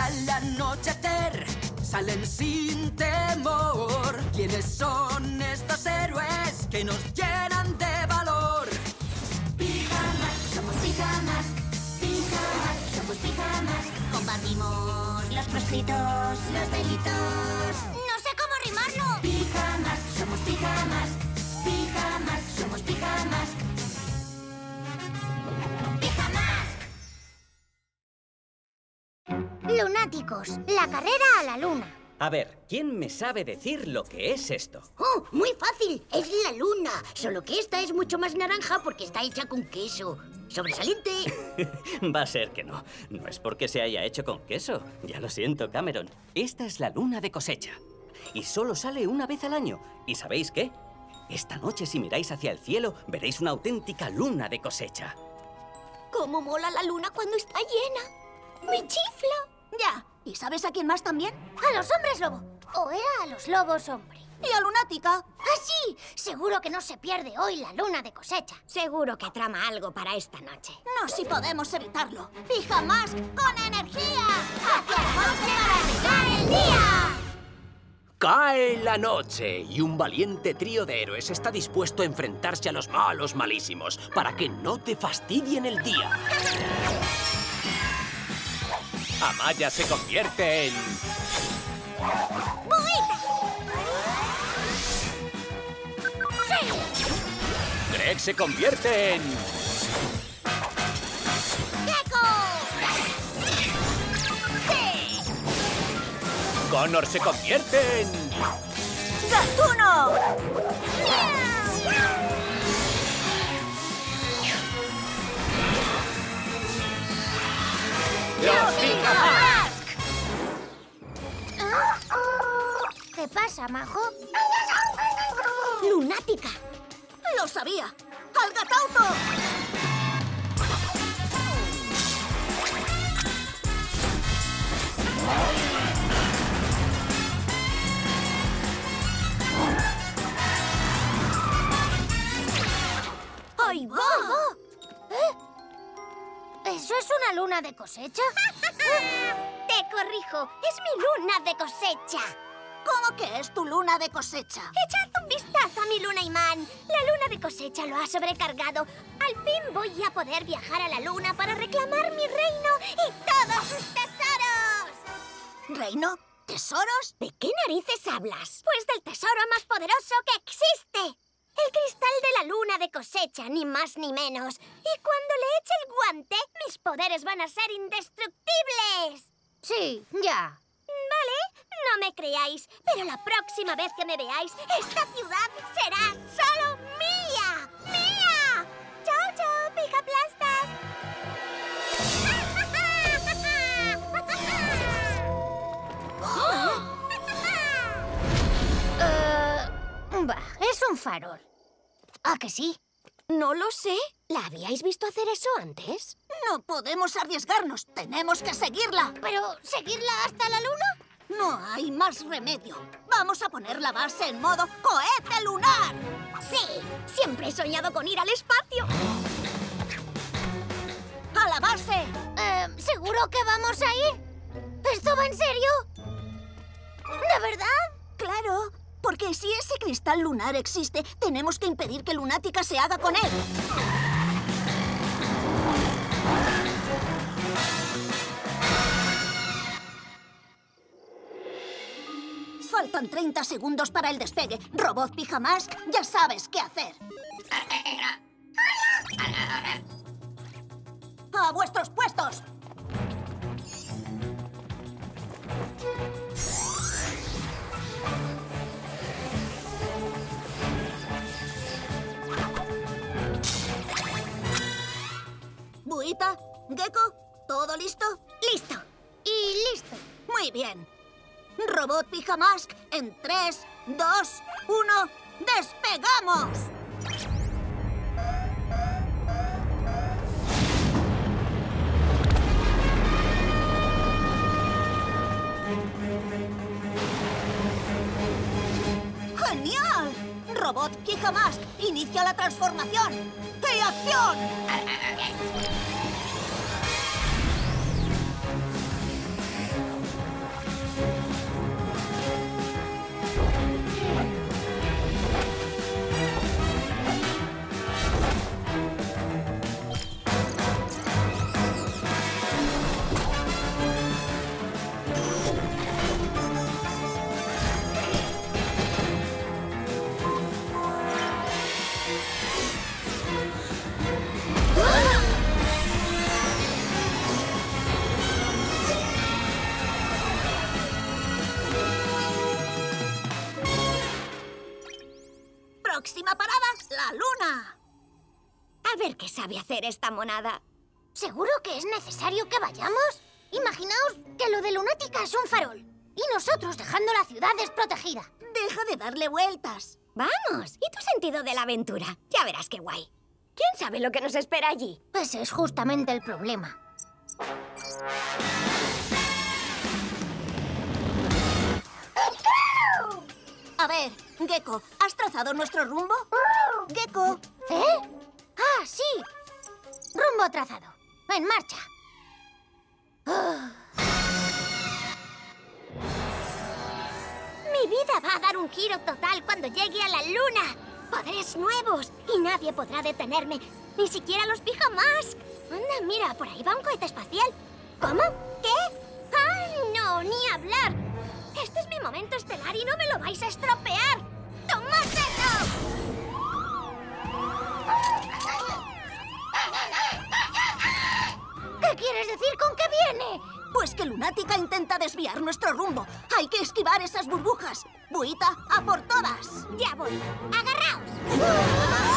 al anochecer salen sin temor. ¿Quiénes son estos héroes que nos llenan de valor? Pijamas, somos pijamas, pijamas, somos pijamas. Combatimos los proscritos, los delitos. La carrera a la luna. A ver, ¿quién me sabe decir lo que es esto? ¡Oh, muy fácil! Es la luna. Solo que esta es mucho más naranja porque está hecha con queso. ¡Sobresaliente! Va a ser que no. No es porque se haya hecho con queso. Ya lo siento, Cameron. Esta es la luna de cosecha. Y solo sale una vez al año. ¿Y sabéis qué? Esta noche, si miráis hacia el cielo, veréis una auténtica luna de cosecha. ¿Cómo mola la luna cuando está llena? ¡Me chifla! Ya. ¿Y sabes a quién más también? A los hombres lobo. O era a los lobos hombre. Y a Lunática. ¡Ah, sí! Seguro que no se pierde hoy la luna de cosecha. Seguro que trama algo para esta noche. No si podemos evitarlo. ¡Pijamask con energía! ¡Hacia el bosque para arreglar el día! Cae la noche y un valiente trío de héroes está dispuesto a enfrentarse a los malos malísimos para que no te fastidien el día. Amaya se convierte en... Greg se convierte en... ¡Gecko! Connor se convierte en... ¡Gatuno! ¡Los Pijamask! ¿Qué pasa, Majo? ¡Lunática! ¡Lo sabía! ¡Al Gatauto! ¡Ahí va! ¿Eso es una luna de cosecha? Te corrijo, es mi luna de cosecha. ¿Cómo que es tu luna de cosecha? Echad un vistazo a mi luna imán. La luna de cosecha lo ha sobrecargado. Al fin voy a poder viajar a la luna para reclamar mi reino y todos sus tesoros. ¿Reino? ¿Tesoros? ¿De qué narices hablas? Pues del tesoro más poderoso que existe. El cristal de la luna de cosecha, ni más ni menos. Y cuando le eche el guante, mis poderes van a ser indestructibles. Sí, ya. Vale, no me creáis, pero la próxima vez que me veáis, esta ciudad será solo mía. ¡Mía! ¡Chao, chao, pijaplastas! Eh, bah, es un farol. ¿Ah, que sí? No lo sé. ¿La habíais visto hacer eso antes? No podemos arriesgarnos. Tenemos que seguirla. ¿Pero seguirla hasta la luna? No hay más remedio. Vamos a poner la base en modo cohete lunar. Sí, siempre he soñado con ir al espacio. ¡A la base! Eh, ¿Seguro que vamos a ir? ¿Esto va en serio? ¿De verdad? Claro, porque si ese cristal lunar existe, tenemos que impedir que Lunática se haga con él. Faltan 30 segundos para el despegue. Robot Pijamask, ya sabes qué hacer. ¡A vuestros puestos! Buita, Gecko, ¿todo listo? Listo. Y listo. Muy bien. Robot Pijamask, en 3, 2, 1, ¡despegamos! ¡Genial! Robot Pijamask, inicia la transformación. ¡Y acción! Próxima parada, la luna. A ver qué sabe hacer esta monada. ¿Seguro que es necesario que vayamos? Imaginaos que lo de Lunática es un farol y nosotros dejando la ciudad desprotegida. Deja de darle vueltas. Vamos, ¿y tu sentido de la aventura? Ya verás qué guay. ¿Quién sabe lo que nos espera allí? Ese es justamente el problema. A ver, Gecko, ¿has trazado nuestro rumbo? Gecko. ¿Eh? Ah, sí. Rumbo trazado. En marcha. Mi vida va a dar un giro total cuando llegue a la luna. Poderes nuevos y nadie podrá detenerme, ni siquiera los pijamas. Anda, mira, por ahí va un cohete espacial. ¿Cómo? ¿Qué? ¡Ah, no! ¡Ni hablar! Este es mi momento estelar y no me lo vais a estropear. ¡Tomadlo! ¿Qué quieres decir con que viene? Pues que Lunática intenta desviar nuestro rumbo. Hay que esquivar esas burbujas. Buita, a por todas. Ya voy. ¡Agarraos!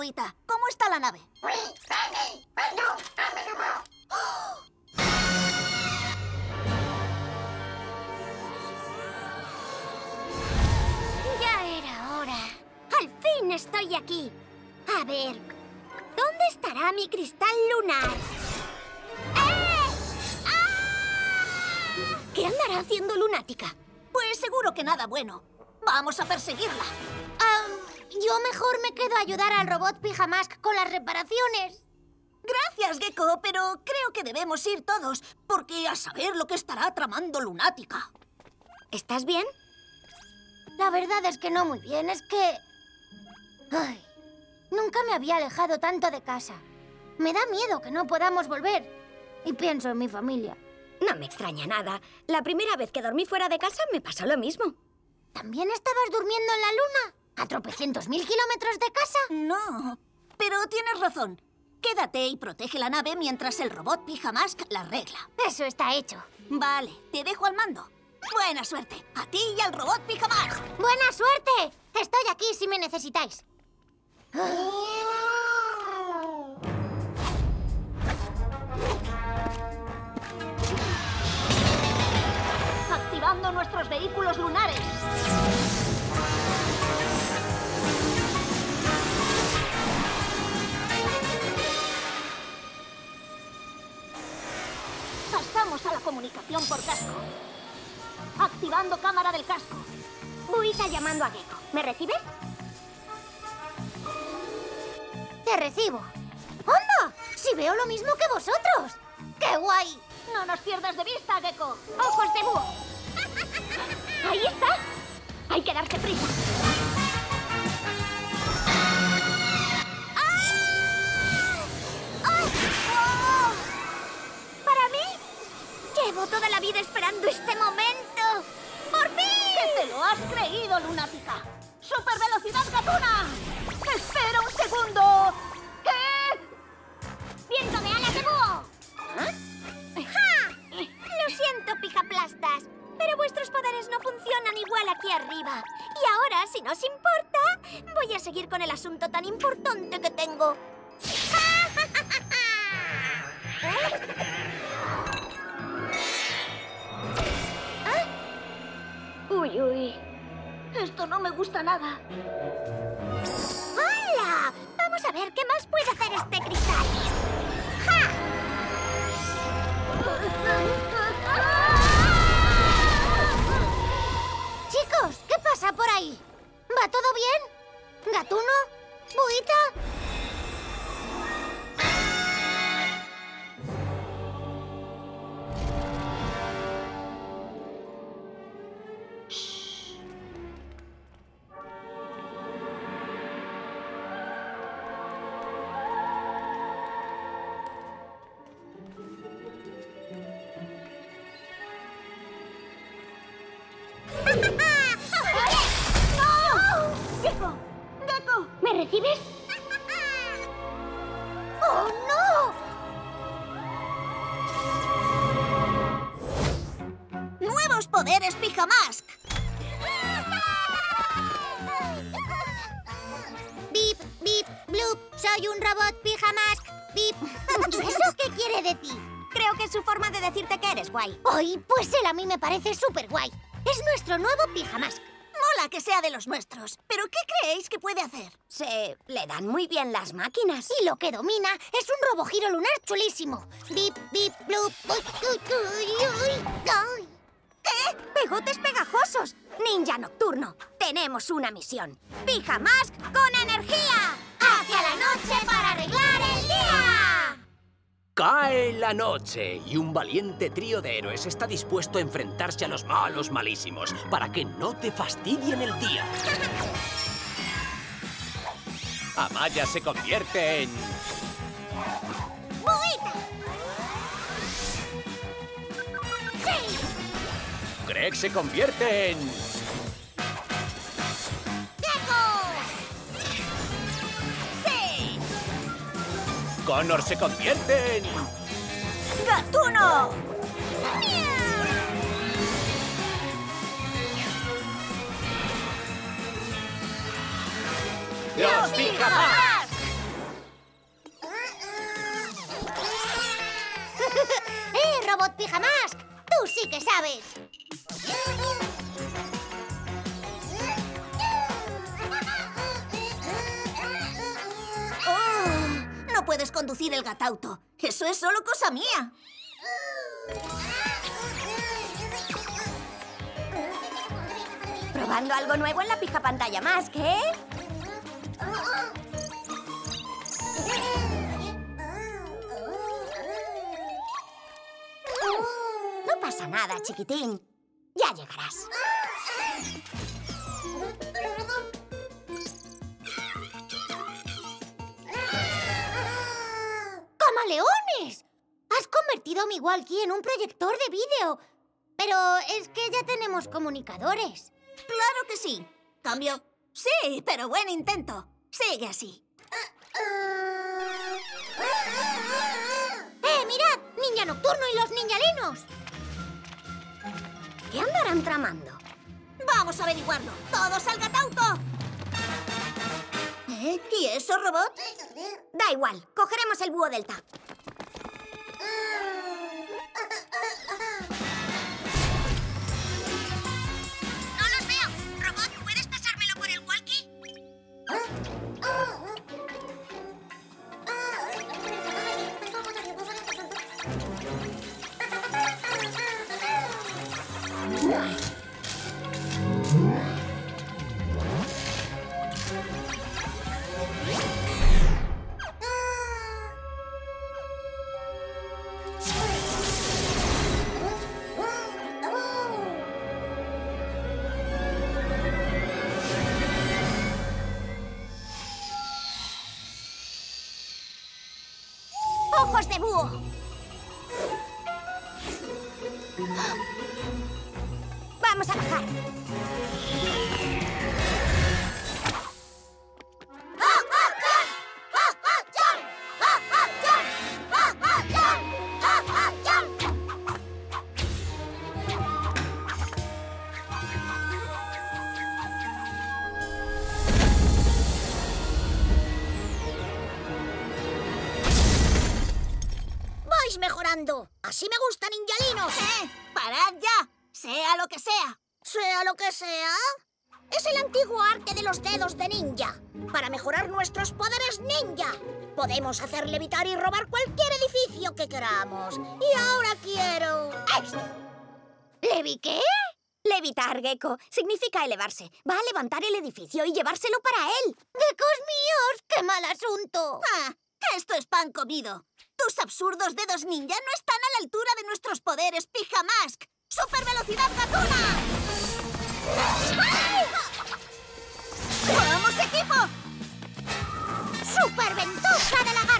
¿Cómo está la nave? Ya era hora. Al fin estoy aquí. A ver, ¿dónde estará mi cristal lunar? ¡Eh! ¡Ah! ¿Qué andará haciendo lunática? Pues seguro que nada bueno. Vamos a perseguirla. Yo mejor me quedo a ayudar al robot Pijamask con las reparaciones. Gracias, Gecko, pero creo que debemos ir todos, porque a saber lo que estará tramando Lunática. ¿Estás bien? La verdad es que no muy bien, es que... Ay, nunca me había alejado tanto de casa. Me da miedo que no podamos volver. Y pienso en mi familia. No me extraña nada. La primera vez que dormí fuera de casa me pasó lo mismo. ¿También estabas durmiendo en la luna? ¿A tropecientos mil kilómetros de casa? No, pero tienes razón. Quédate y protege la nave mientras el robot Pijamask la arregla. Eso está hecho. Vale, te dejo al mando. Buena suerte. A ti y al robot Pijamask. ¡Buena suerte! Estoy aquí si me necesitáis. Activando nuestros vehículos lunares. Pasamos a la comunicación por casco. Activando cámara del casco. Buita llamando a Gecko. ¿Me recibes? Te recibo. ¡Anda! Si veo lo mismo que vosotros. ¡Qué guay! No nos pierdas de vista, Gecko. ¡Ojos de búho! ¡Ahí está! Hay que darse prisa. Toda la vida esperando este momento. ¡Por fin! ¡Que te lo has creído, lunática! ¡Super velocidad gatuna! ¡Espera un segundo! ¿Qué? ¡Viento de alas de búho! ¡Ja! Lo siento, pijaplastas, pero vuestros poderes no funcionan igual aquí arriba. Y ahora, si no os importa, voy a seguir con el asunto tan importante que tengo. ¿Eh? Uy. Esto no me gusta nada. ¡Hala! Vamos a ver qué más puede hacer este cristal. ¡Ja! Chicos, ¿qué pasa por ahí? ¿Va todo bien? ¿Gatuno? ¿Buita? ¡Gecko! ¿Me recibes? ¡Oh, no! ¡Nuevos poderes Pijamask! Bip, bip, bloop, soy un robot Pijamask. Bip. ¿Y eso qué quiere de ti? Creo que es su forma de decirte que eres guay. Ay, pues él a mí me parece súper guay. Es nuestro nuevo Pijamask. Sea de los nuestros. ¿Pero qué creéis que puede hacer? Se le dan muy bien las máquinas. Y lo que domina es un robogiro lunar chulísimo. Bip, bip, bloop. Uy. ¿Qué? ¡Pegotes pegajosos! Ninja Nocturno, tenemos una misión. ¡Pijamask con energía! Cae la noche y un valiente trío de héroes está dispuesto a enfrentarse a los malos malísimos para que no te fastidien el día. Amaya se convierte en... ¡Buita! ¡Sí! Greg se convierte en... Connor se convierte en... ¡Gatuno! ¡Los Pijamask! ¡Eh, Robot Pijamask! ¡Tú sí que sabes! Puedes conducir el gatauto. Eso es solo cosa mía. Probando algo nuevo en la pija pantalla más, ¿qué? No pasa nada, chiquitín. Ya llegarás. ¡Camaleones! Has convertido mi walkie en un proyector de vídeo. Pero es que ya tenemos comunicadores. Claro que sí. ¿Cambio? Sí, pero buen intento. Sigue así. ¡Eh, mirad! ¡Ninja Nocturno y los ninjalinos! ¿Qué andarán tramando? Vamos a averiguarlo. ¡Todos al gatauto! ¿Eh? ¿Y eso, robot? Da igual. Cogeremos el búho delta. ¡Ojos ¡Vais mejorando! ¡Así me gustan, ninjalinos! ¡Eh! ¡Parad ya! Sea lo que sea. Sea lo que sea. Ese antiguo arte de los dedos de ninja para mejorar nuestros poderes ninja. Podemos hacer levitar y robar cualquier edificio que queramos. Y ahora quiero esto. ¿Levi qué? Levitar, Gecko. Significa elevarse. Va a levantar el edificio y llevárselo para él. ¡Gecos míos! ¡Qué mal asunto! Ah, esto es pan comido. Tus absurdos dedos ninja no están a la altura de nuestros poderes Pijamask. ¡Super velocidad gatuna! ¡Vamos, equipo! ¡Super ventosa de lagarto! ¿Eh?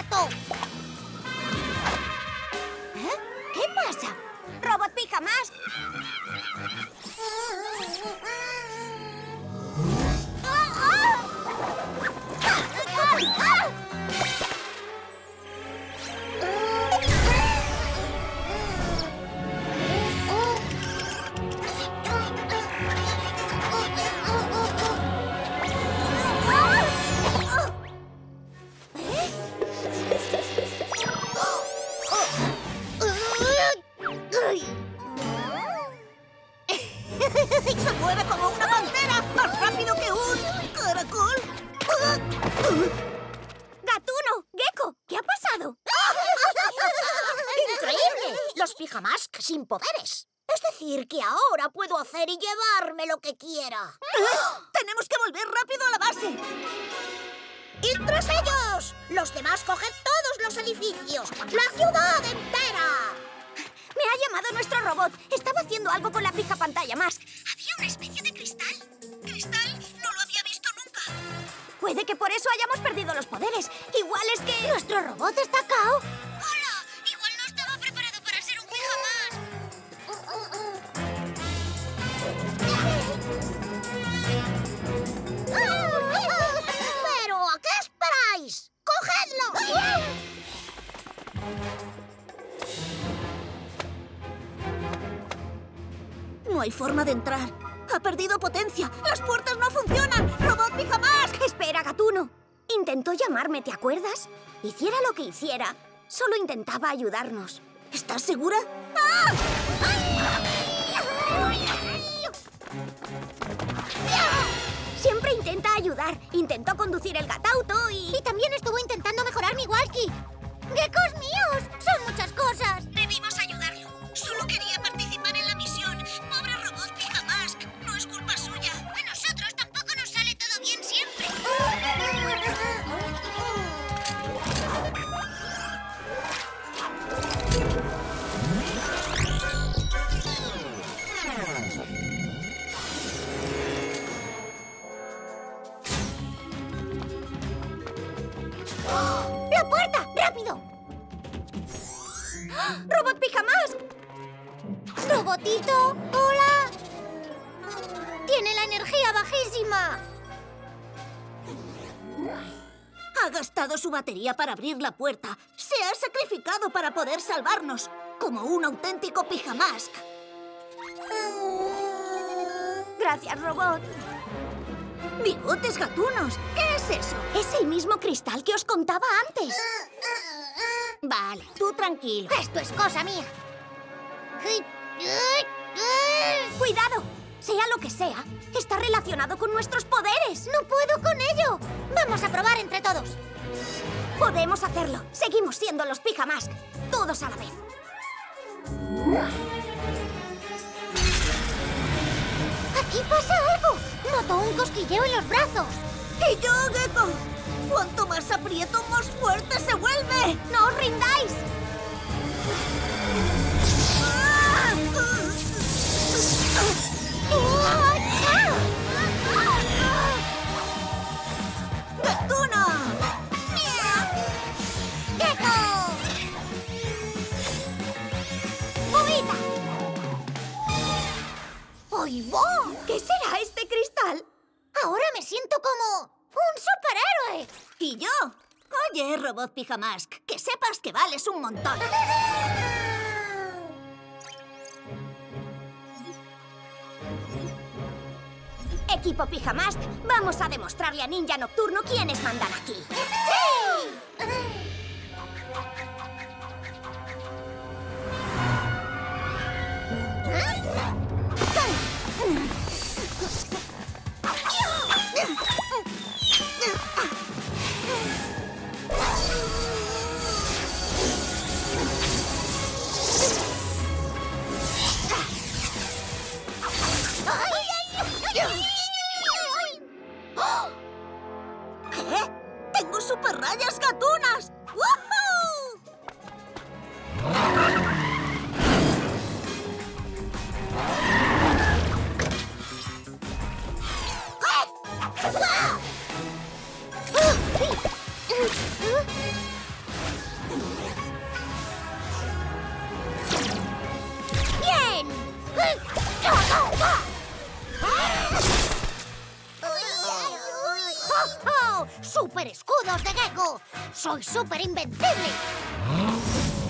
¡Gatuno! ¡Gecko! ¿Qué ha pasado? ¡Increíble! Los pijamask sin poderes. Es decir, que ahora puedo hacer y llevarme lo que quiera. ¡Tenemos que volver rápido a la base! ¡Y tras ellos! Los demás cogen todos los edificios. ¡La ciudad entera! Me ha llamado nuestro robot. Estaba haciendo algo con la pija pantalla Mask. Había una especie Puede que por eso hayamos perdido los poderes. Igual es que... ¿Nuestro robot está cao? ¡Hola! Igual no estaba preparado para ser un pijamask. ¿Pero a qué esperáis? ¡Cogedlo! No hay forma de entrar. Ha perdido potencia. Las puertas no funcionan. ¡Robot Pijamask! Espera, Gatuno. Intentó llamarme, ¿te acuerdas? Hiciera lo que hiciera, solo intentaba ayudarnos. ¿Estás segura? ¡Ah! Siempre intenta ayudar. Intentó conducir el gatauto y... Y también estuvo intentando mejorar mi walkie. ¡Gecos míos! ¡Son muchas cosas! Batería para abrir la puerta. Se ha sacrificado para poder salvarnos. Como un auténtico pijamask. Gracias, robot. ¡Bigotes gatunos! ¿Qué es eso? Es el mismo cristal que os contaba antes. Vale, tú tranquilo. Esto es cosa mía. ¡Cuidado! Sea lo que sea, está relacionado con nuestros poderes. ¡No puedo con ello! Vamos a probar entre todos. Podemos hacerlo. Seguimos siendo los Pijamask. Todos a la vez. Aquí pasa algo. Noto un cosquilleo en los brazos. ¡Y yo, Gecko! Cuanto más aprieto, más fuerte se vuelve. ¡No os rindáis! Pijamask, que sepas que vales un montón. Equipo Pijamask, vamos a demostrarle a Ninja Nocturno quiénes mandan aquí. ¡Soy súper invencible!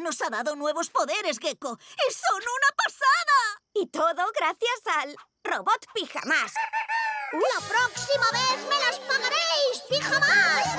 Nos ha dado nuevos poderes, Gecko. ¡Y son una pasada! Y todo gracias al robot pijamas. La próxima vez me las pagaréis, pijamas.